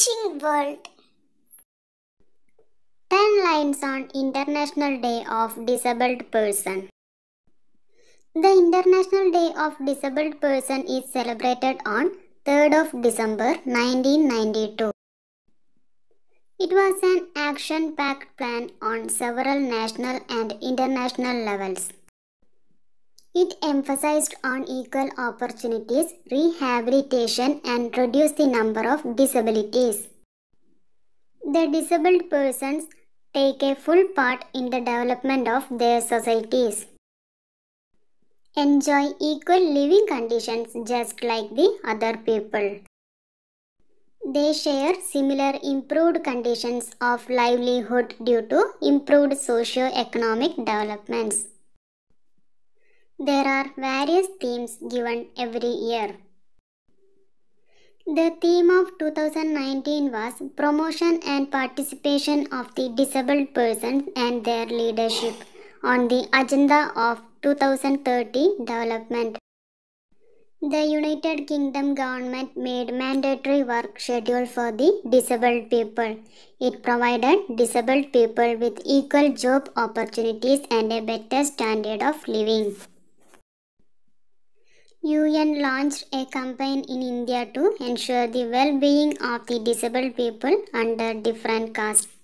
Teaching World 10 lines on International Day of Disabled Person. The International Day of Disabled Person is celebrated on 3rd of December 1992. It was an action packed plan on several national and international levels. It emphasized on equal opportunities, rehabilitation, and reduced the number of disabilities. The disabled persons take a full part in the development of their societies. Enjoy equal living conditions just like the other people. They share similar improved conditions of livelihood due to improved socio-economic developments. There are various themes given every year. The theme of 2019 was Promotion and Participation of the Disabled Persons and Their Leadership on the Agenda of 2030 Development. The United Kingdom government made mandatory work schedule for the disabled people. It provided disabled people with equal job opportunities and a better standard of living. UN launched a campaign in India to ensure the well-being of the disabled people under different castes.